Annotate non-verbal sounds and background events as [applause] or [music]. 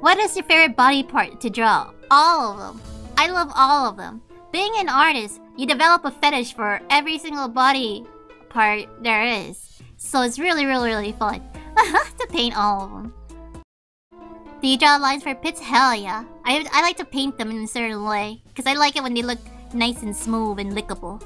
What is your favorite body part to draw? All of them. I love all of them. Being an artist, you develop a fetish for every single body part there is. So it's really, really, really fun [laughs] to paint all of them. Do you draw lines for pits? Hell yeah. I, I like to paint them in a certain way. Because I like it when they look nice and smooth and lickable.